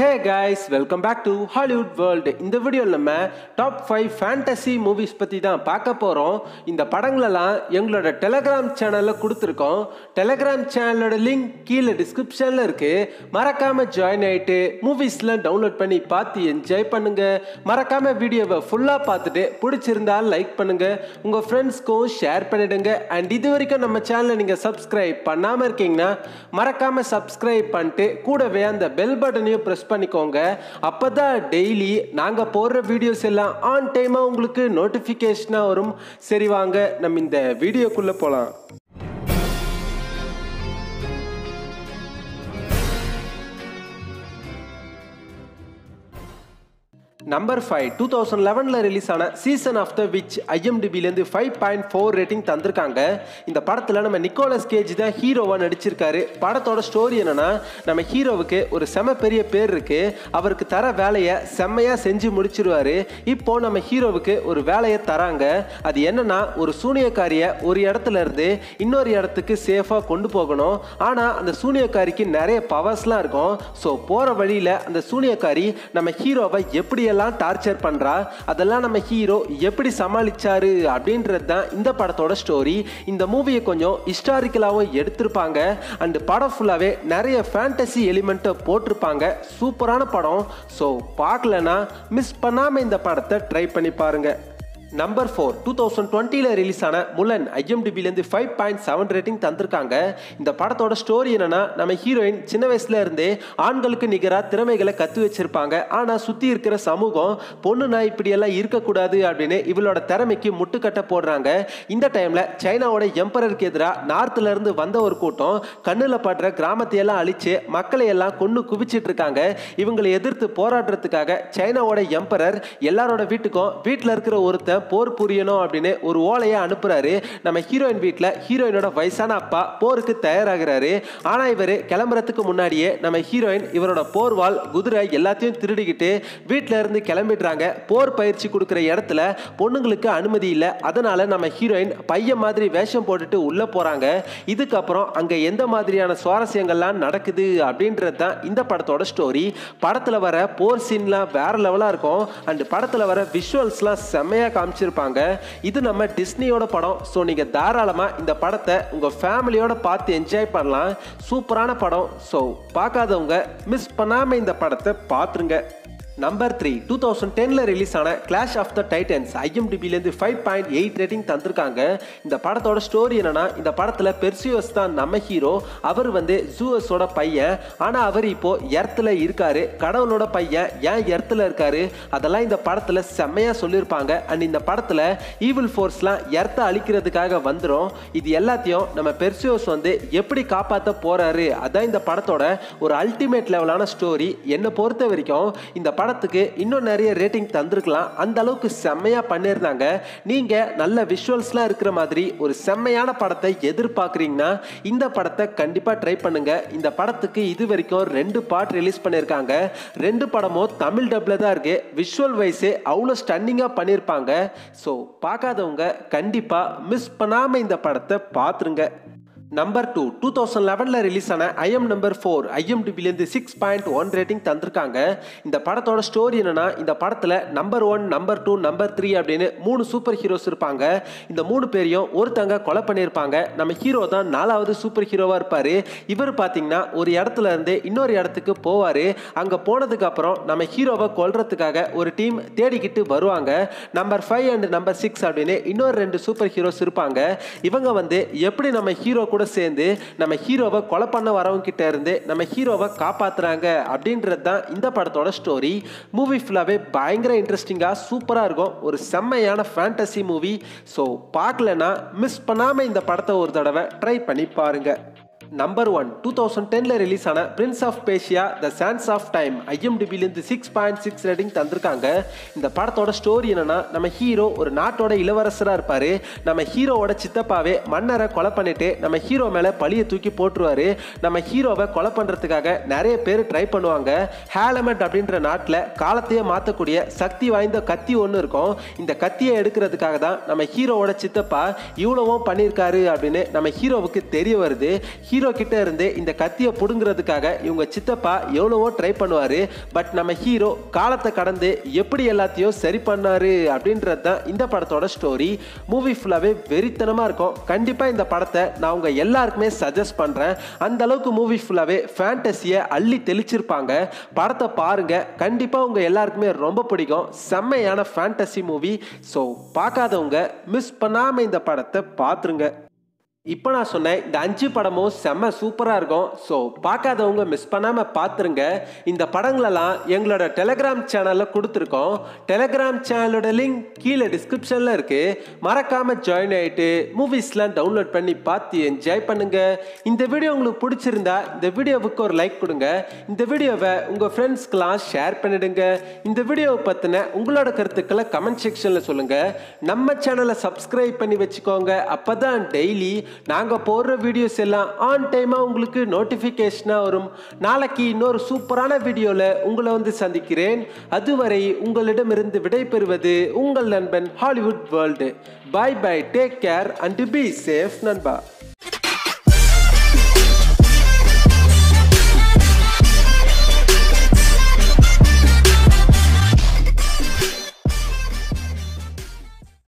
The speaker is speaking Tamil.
Hey guys welcome back to Hollywood world இந்த வீடியோவில் நம்ம டாப் ஃபைவ் ஃபேண்டசி மூவிஸ் பற்றி தான் பார்க்க போகிறோம் இந்த படங்களெல்லாம் எங்களோட டெலகிராம் சேனலில் கொடுத்துருக்கோம். டெலகிராம் சேனலோட லிங்க் கீழே டிஸ்கிரிப்ஷனில் இருக்குது மறக்காமல் ஜாயின் ஆகிட்டு மூவிஸ்லாம் டவுன்லோட் பண்ணி பார்த்து என்ஜாய் பண்ணுங்கள் மறக்காமல் வீடியோவை ஃபுல்லாக பார்த்துட்டு பிடிச்சிருந்தா லைக் பண்ணுங்கள் உங்கள் ஃப்ரெண்ட்ஸ்க்கும் ஷேர் பண்ணிவிடுங்க அண்ட் இது வரைக்கும் நம்ம சேனலை நீங்கள் சப்ஸ்கிரைப் பண்ணாமல் இருக்கீங்கன்னா மறக்காமல் சப்ஸ்கிரைப் பண்ணிட்டு கூடவே அந்த பெல் பட்டனையும் ப்ரெஸ் பண்ணிக்கோங்க. அப்போ தான் டெய்லி நாங்கள் போடுற வீடியோஸ் எல்லாம் ஆன் டைமாக உங்களுக்கு நோட்டிஃபிகேஷனாக வரும். சரி வாங்க நம்ம இந்த வீடியோக்குள்ளே போகலாம் நம்பர் ஃபைவ் டூ தௌசண்ட் லெவனில் ரிலீஸ் ஆன சீசன் ஆஃப் த விச் ஐஎம்டிபிலேருந்து ஃபைவ் பாயிண்ட் ஃபோர் ரேட்டிங் தந்திருக்காங்க. இந்த படத்தில் நம்ம நிக்கோலஸ் கேஜ் தான் ஹீரோவாக நடிச்சிருக்காரு. படத்தோட ஸ்டோரி என்னன்னா நம்ம ஹீரோவுக்கு ஒரு செம பெரிய பேர் இருக்குது அவருக்கு தர வேலையை செம்மையாக செஞ்சு முடிச்சிருவார். இப்போ நம்ம ஹீரோவுக்கு ஒரு வேலையை தராங்க. அது என்னென்னா ஒரு சூனியக்காரியை ஒரு இடத்துல இருந்து இன்னொரு இடத்துக்கு சேஃபாக கொண்டு போகணும். ஆனால் அந்த சூனியக்காரிக்கு நிறைய பவர்ஸ்லாம் இருக்கும். ஸோ போகிற வழியில் அந்த சூனியக்காரி நம்ம ஹீரோவை எப்படி எல்லாம் டார்ச்சர் பண்ணுறா அதெல்லாம் நம்ம ஹீரோ எப்படி சமாளித்தாரு அப்படின்றது தான் இந்த படத்தோட ஸ்டோரி இந்த மூவியை கொஞ்சம் ஹிஸ்டாரிக்கலாகவும் எடுத்திருப்பாங்க. அண்ட் படம் ஃபுல்லாகவே நிறைய ஃபேண்டசி எலிமெண்ட்டை போட்டிருப்பாங்க. சூப்பரான படம். ஸோ பார்க்கலனா மிஸ் பண்ணாமல் இந்த படத்தை ட்ரை பண்ணி பாருங்கள் நம்பர் ஃபோர் டூ தௌசண்ட் டுவெண்ட்டியில் ரிலீஸ் ஆன முலன் ஐஎம்டிபிலேருந்து ஃபைவ் பாயிண்ட் செவன் ரேட்டிங் தந்திருக்காங்க. இந்த படத்தோட ஸ்டோரி என்னன்னா நம்ம ஹீரோயின் சின்ன வயசுல இருந்தே ஆண்களுக்கு நிகராக திறமைகளை கற்று வச்சிருப்பாங்க. ஆனால் சுற்றி இருக்கிற சமூகம் பொண்ணுனா இப்படியெல்லாம் இருக்கக்கூடாது அப்படின்னு இவளோட திறமைக்கு முட்டுக்கட்டை போடுறாங்க. இந்த டைமில் சைனாவோட எம்பரருக்கு எதிராக நார்த்துலேருந்து வந்த ஒரு கூட்டம் கண்ணில் படுற கிராமத்தையெல்லாம் அழித்து மக்களை எல்லாம் கொண்டு குவிச்சிட்டு இருக்காங்க. இவங்களை எதிர்த்து போராடுறதுக்காக சைனாவோட எம்பரர் எல்லாரோட வீட்டுக்கும் வீட்டில் இருக்கிற ஒருத்தர் போர் புரியணும் அப்படின்னு ஒரு ஓலையை அனுப்புறாரு. நம்ம ஹீரோயின் வீட்டில் ஹீரோயினோட வயசான அப்பா போருக்கு தயாராகிறாரு. ஆனால் இவர் கிளம்புறதுக்கு முன்னாடியே நம்ம ஹீரோயின் இவரோட போர்வால் குதிரை எல்லாத்தையும் திருடிக்கிட்டு வீட்டில் இருந்து கிளம்பிடுறாங்க. போர் பயிற்சி கொடுக்குற இடத்துல பொண்ணுங்களுக்கு அனுமதி இல்லை. அதனால நம்ம ஹீரோயின் பையன் மாதிரி வேஷம் போட்டுட்டு உள்ளே போகிறாங்க இதுக்கப்புறம் அங்கே எந்த மாதிரியான சுவாரஸ்யங்கள்லாம் நடக்குது அப்படின்றது தான் இந்த படத்தோட ஸ்டோரி படத்தில் வர போர் சீன்லாம் வேற லெவலாக இருக்கும். அண்ட் படத்தில் வர விஷுவல்ஸ்லாம் செம்மையாக காமிச்சிருப்பாங்க. இது நம்ம டிஸ்னியோட படம். ஸோ நீங்கள் தாராளமாக இந்த படத்தை உங்கள் ஃபேமிலியோட பார்த்து என்ஜாய் பண்ணலாம். சூப்பரான படம். ஸோ பார்க்காதவங்க மிஸ் பண்ணாமல் இந்த படத்தை பார்த்துருங்க. நம்பர் த்ரீ டூ தௌசண்ட் டெனில் ரிலீஸ் ஆன கிளாஷ் ஆஃப் த டைட்டன்ஸ் ஐஎம்டிபிலேருந்து ஃபைவ் பாயிண்ட் எயிட் ரேட்டிங் தந்திருக்காங்க. இந்த படத்தோட ஸ்டோரி என்னன்னா இந்த படத்தில் பெர்சியோஸ் தான் நம்ம ஹீரோ அவர் வந்து ஜூஎஸோட பையன். ஆனால் அவர் இப்போ எர்த்தில் இருக்காரு. கடவுளோட பையன். ஏன் எர்த்தில் இருக்காரு? அதெல்லாம் இந்த படத்தில் செம்மையாக சொல்லியிருப்பாங்க. அண்ட் இந்த படத்தில் ஈவில் ஃபோர்ஸ்லாம் எர்த்தை அழிக்கிறதுக்காக வந்துடும் இது எல்லாத்தையும் நம்ம பெர்சியோஸ் வந்து எப்படி காப்பாற்ற போகிறாரு அதான் இந்த படத்தோட ஒரு அல்டிமேட் லெவலான ஸ்டோரி என்னை பொறுத்த வரைக்கும் இந்த படம் படத்துக்கு இன்னும் நிறைய ரேட்டிங் தந்திருக்கலாம். அந்த அளவுக்கு செம்மையாக பண்ணியிருந்தாங்க நீங்கள் நல்ல விஷுவல்ஸ்லாம் இருக்கிற மாதிரி ஒரு செம்மையான படத்தை எதிர்பார்க்குறீங்கன்னா இந்த படத்தை கண்டிப்பாக ட்ரை பண்ணுங்கள் இந்த படத்துக்கு இது வரைக்கும் ரெண்டு பார்ட் ரிலீஸ் பண்ணியிருக்காங்க ரெண்டு படமும் தமிழ் டப்பில் தான் இருக்குது விஷுவல் வைஸே அவ்வளோ ஸ்டன்னிங்காக பண்ணியிருப்பாங்க ஸோ பார்க்காதவங்க கண்டிப்பாக மிஸ் பண்ணாமல் இந்த படத்தை பார்த்துருங்க. நம்பர் டூ டூ தௌசண்ட் லெவனில் ரிலீஸ் ஆன ஐஎம் நம்பர் ஃபோர் ஐஎம்டிபிலேருந்து சிக்ஸ் பாயிண்ட் ஒன் ரேட்டிங் தந்திருக்காங்க. இந்த படத்தோட ஸ்டோரி என்னன்னா இந்த படத்தில் number one number two number three அப்படின்னு மூணு சூப்பர் ஹீரோஸ் இருப்பாங்க. இந்த மூணு பேரையும் ஒருத்தங்க கொலை பண்ணியிருப்பாங்க. நம்ம ஹீரோ தான் நாலாவது சூப்பர் ஹீரோவாக இருப்பார். இவர் பார்த்தீங்கன்னா ஒரு இடத்துல இருந்து இன்னொரு இடத்துக்கு போவார். அங்கே போனதுக்கு அப்புறம் நம்ம ஹீரோவை கொல்றதுக்காக ஒரு டீம் தேடிக்கிட்டு வருவாங்க. Number five and number six அப்படின்னு இன்னொரு ரெண்டு சூப்பர் ஹீரோஸ் இருப்பாங்க. இவங்க வந்து எப்படி நம்ம ஹீரோ கூட சேர்ந்து நம்ம ஹீரோவை கொலை பண்ண வரவங்க கிட்ட இருந்து நம்ம ஹீரோவை காப்பாத்துறாங்க அப்படின்றது தான் இந்த படத்தோட ஸ்டோரி மூவி ஃபுல்லாகவே பயங்கர இன்ட்ரெஸ்டிங்காக சூப்பராக இருக்கும். ஒரு செம்மையான ஃபேண்டசி மூவி ஸோ பார்க்கலனா மிஸ் பண்ணாமல் இந்த படத்தை ஒரு தடவை ட்ரை பண்ணி பாருங்கள் நம்பர் ஒன் டூ தௌசண்ட் டென்ல ரிலீஸ் ஆன prince of Persia the sands of time ஐஎம்டிபிலேருந்து six point six rating தந்திருக்காங்க. இந்த படத்தோட ஸ்டோரி என்னன்னா நம்ம ஹீரோ ஒரு நாட்டோட இளவரசராக இருப்பார். நம்ம ஹீரோவோட சித்தப்பாவே மன்னரை கொலை பண்ணிட்டு நம்ம ஹீரோ மேலே பழியை தூக்கி போட்டுருவாரு. நம்ம ஹீரோவை கொலை பண்ணுறதுக்காக நிறைய பேர் ட்ரை பண்ணுவாங்க. ஹேலமெட் அப்படின்ற நாட்டில் காலத்தையே மாற்றக்கூடிய சக்தி வாய்ந்த கத்தி ஒன்று இருக்கும். இந்த கத்தியை எடுக்கிறதுக்காக தான் நம்ம ஹீரோவோட சித்தப்பா இவ்வளவும் பண்ணியிருக்காரு அப்படின்னு நம்ம ஹீரோவுக்கு தெரிய வருது. ஹீரோ ஹீரோ கிட்ட இருந்து இந்த கத்தியை பிடுங்கிறதுக்காக இவங்க சித்தப்பா எவ்வளவோ ட்ரை பண்ணுவாரு. பட் நம்ம ஹீரோ காலத்தை கடந்து எப்படி எல்லாத்தையும் சரி பண்ணாரு அப்படின்றது தான் இந்த படத்தோட ஸ்டோரி மூவி ஃபுல்லாகவே வெறித்தனமாக இருக்கும். கண்டிப்பாக இந்த படத்தை நான் உங்கள் எல்லாருக்குமே சஜஸ்ட் பண்ணுறேன் அந்த அளவுக்கு மூவி ஃபுல்லாகவே ஃபேண்டஸியை அள்ளி தெளிச்சிருப்பாங்க. படத்தை பாருங்க. கண்டிப்பாக உங்கள் எல்லாருக்குமே ரொம்ப பிடிக்கும். செம்மையான ஃபேண்டசி மூவி ஸோ பார்க்காதவங்க மிஸ் பண்ணாமல் இந்த படத்தை பார்த்துருங்க. இப்போ நான் சொன்னேன் இந்த அஞ்சு படமும் செம்ம சூப்பராக இருக்கும். ஸோ பார்க்காதவங்க மிஸ் பண்ணாமல் பார்த்துருங்க. இந்த படங்களெல்லாம் எங்களோட டெலகிராம் சேனலில் கொடுத்துருக்கோம். டெலகிராம் சேனலோட லிங்க் கீழே டிஸ்கிரிப்ஷனில் இருக்குது மறக்காமல் ஜாயின் ஆகிட்டு மூவிஸ்லாம் டவுன்லோட் பண்ணி பார்த்து என்ஜாய் பண்ணுங்கள் இந்த வீடியோ உங்களுக்கு பிடிச்சிருந்தா இந்த வீடியோவுக்கு ஒரு லைக் கொடுங்க. இந்த வீடியோவை உங்கள் ஃப்ரெண்ட்ஸ்க்கெலாம் ஷேர் பண்ணிடுங்க. இந்த வீடியோவை பற்றின உங்களோட கருத்துக்களை கமெண்ட் செக்ஷனில் சொல்லுங்கள் நம்ம சேனலை சப்ஸ்கிரைப் பண்ணி வச்சுக்கோங்க. அப்போ தான் டெய்லி நாங்கள் போடுற வீடியோஸ் எல்லாம் ஆன் டைமாக உங்களுக்கு நோட்டிஃபிகேஷனாக வரும். நாளைக்கு இன்னொரு சூப்பரான வீடியோவில் உங்களை வந்து சந்திக்கிறேன். அதுவரை உங்களிடமிருந்து விடைபெறுவது உங்கள் நண்பன் Hollywood world bye bye take care and be safe நண்பா.